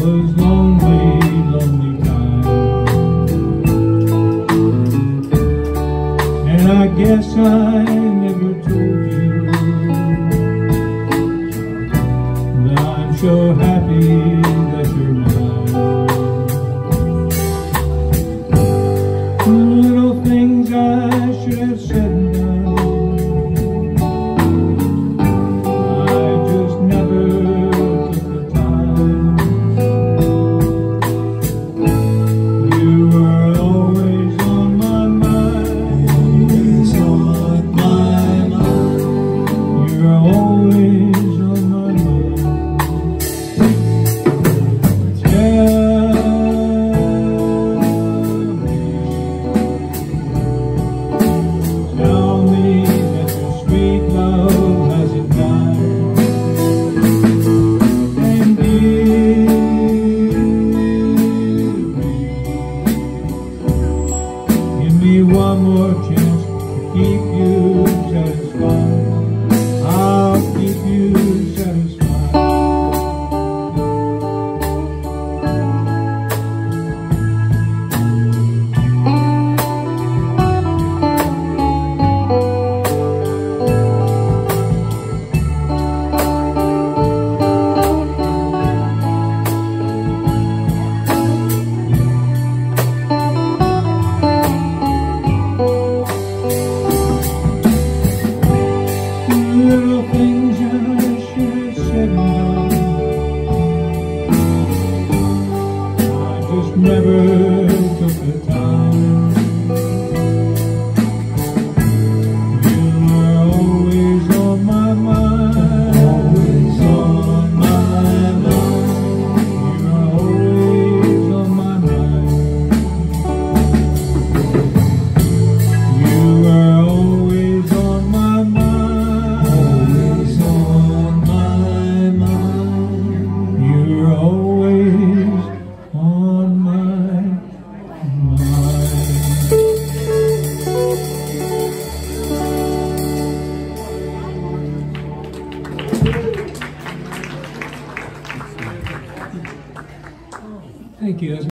those lonely, lonely times. And I guess I never told you that I'm so happy that you're mine. Little things I should have said. forever. Thank you.